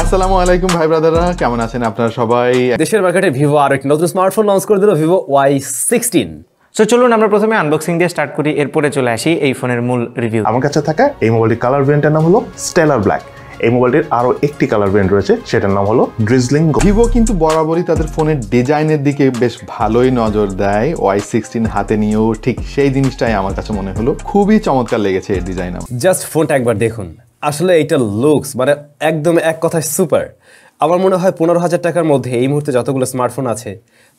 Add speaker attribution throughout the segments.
Speaker 1: আসসালামু আলাইকুম ভাই ব্রাদাররা কেমন আছেন আপনারা সবাই?
Speaker 2: দেশের মার্কেটে ভিভো আর একটি নতুন স্মার্টফোন লঞ্চ করে দিল ভিভো ওয়াই সিক্সটিন
Speaker 3: সো চলুন আমরা প্রথমে আনবক্সিং দিয়ে স্টার্ট করি এরপরে চলে আসি এই ফোনের মূল রিভিউ
Speaker 4: আমার কাছে থাকা এই মোবাইলটির কালার ভেরিয়েন্টের নাম হলো স্টেলার ব্ল্যাক এই মোবাইলটির আরও একটি কালার ভেরিয়েন্ট রয়েছে সেটার নাম হলো ড্রিজলিং
Speaker 1: ভিভো কিন্তু বরাবরই তাদের ফোনের ডিজাইনের দিকে বেশ ভালোই নজর দেয়। ওয়াই সিক্সটিন হাতে নিয়েও ঠিক সেই জিনিসটাই আমার কাছে মনে হলো। খুবই চমৎকার লেগেছে এর ডিজাইন আমার।
Speaker 2: জাস্ট ফোনটা একবার দেখুন। আসলে এইটা লুকস মানে একদম এক কথায় সুপার আমার মনে হয় পনেরো হাজার টাকার মধ্যে এই মুহূর্তে যতগুলো স্মার্টফোন আছে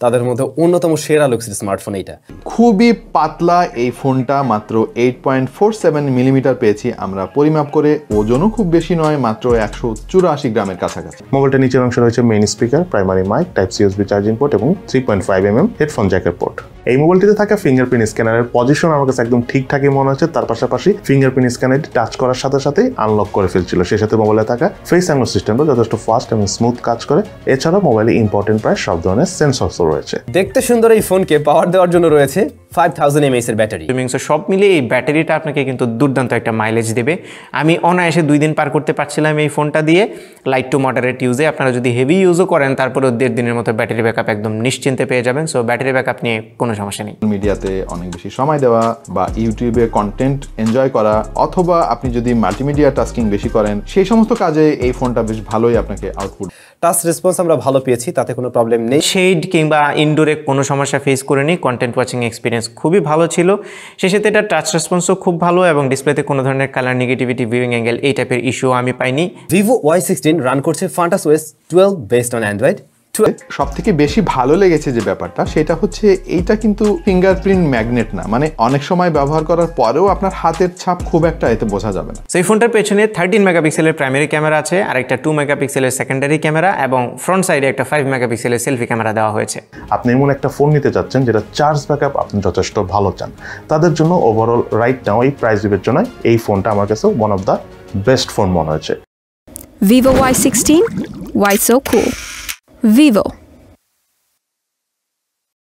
Speaker 2: তাদের মধ্যে অন্যতম সেরা লুকসের স্মার্টফোন এইটা।
Speaker 1: খুবই পাতলা এই ফোনটা মাত্র eight point four seven millimetre পেয়েছি আমরা। পরিমাপ করে ওজনও খুব বেশি নয় মাত্র একশো চুরাশি গ্রামের কাছাকাছি।
Speaker 4: মোবাইলটার নিচের অংশ রয়েছে main speaker primary mic type C USB charging port এবং three point five M M headphone জ্যাকের port এই মোবাইলটিতে থাকা ফিঙ্গারপ্রিন্ট স্ক্যানারের পজিশন আমার কাছে একদম ঠিকঠাকই মনে হচ্ছে। তার পাশাপাশি ফিঙ্গারপ্রিন্ট স্ক্যানারটি টাচ করার সাথে সাথেই আনলক করে ফেলছিল। সেই সাথে মোবাইলে থাকা ফেস অ্যাঙ্গল সিস্টেমটা যথেষ্ট ফাস্ট এবং স্মুথ কাজ করে। এছাড়াও মোবাইলে ইম্পর্টেন্ট প্রায় সব ধরনের সেন্সর রয়েছে।
Speaker 2: দেখতে সুন্দর এই ফোনকে পাওয়ার দেওয়ার জন্য রয়েছে। ফাইভ থাউজেন্ড এমএস এর ব্যাটারি
Speaker 3: সো সব মিলিয়ে এই ব্যাটারিটা আপনাকে কিন্তু দুর্দান্ত একটা মাইলেজ দেবে। আমি অনায়াসে দুই দিন পার করতে পারছিলাম এই ফোনটা দিয়ে। লাইট টু মডারেট ইউজে আপনারা যদি হেভি ইউজও করেন তারপরেও দেড় দিনের মতো ব্যাটারি ব্যাকআপ একদম নিশ্চিন্তে পেয়ে যাবেন। সো ব্যাটারি ব্যাকআপ নিয়ে কোনো সমস্যা নেই।
Speaker 1: মিডিয়াতে অনেক বেশি সময় দেওয়া বা ইউটিউবে কন্টেন্ট এনজয় করা অথবা আপনি যদি মাল্টিমিডিয়া টাস্কিং বেশি করেন সেই সমস্ত কাজে এই ফোনটা বেশ ভালোই আপনাকে আউটপুট
Speaker 2: টাচ রেসপন্স আমরা ভালো পেয়েছি তাতে কোনো প্রবলেম নেই।
Speaker 3: শেড কিংবা ইনডোরে কোনো সমস্যা ফেস করিনি কন্টেন্ট ওয়াচিং এক্সপিরিয়েন্স খুবই ভালো ছিল। সে সাথে এটা টাচ রেসপন্সও খুব ভালো এবং ডিসপ্লেতে কোনো ধরনের কালার নেগেটিভিটি ভিউইং অ্যাঙ্গেল এই টাইপের ইস্যু আমি পাইনি।
Speaker 2: ভিভো ওয়াই সিক্সটিন রান করছে Funtouch OS twelve based on Android
Speaker 1: সব থেকে বেশি ভালো লেগেছে যে ব্যাপারটা সেটা হচ্ছে এইটা কিন্তু ফিঙ্গারপ্রিন্ট ম্যাগনেট না। মানে অনেক সময় ব্যবহার করার পরেও আপনার হাতের ছাপ খুব একটা এতে বোঝা যাবে না।
Speaker 3: সেই ফোনটার পেছনে থার্টিন মেগাপিক্সেলের প্রাইমারি ক্যামেরা আছে আর একটা টু মেগাপিক্সেলের সেকেন্ডারি ক্যামেরা এবং ফ্রন্ট সাইডে একটা ফাইভ মেগাপিক্সেলের সেলফি ক্যামেরা দেওয়া হয়েছে।
Speaker 4: আপনি এমন একটা ফোন নিতে চাচ্ছেন যেটা চার্জ ব্যাকআপ আপনি যথেষ্ট ভালো চান। তাদের জন্য ওভারঅল রাইট নাও এই প্রাইস বিবেচনায় এই ফোনটা আমার কাছে one of the best phone মনে হয়েছে।
Speaker 5: Vivo Y16, why so cool? Vivo.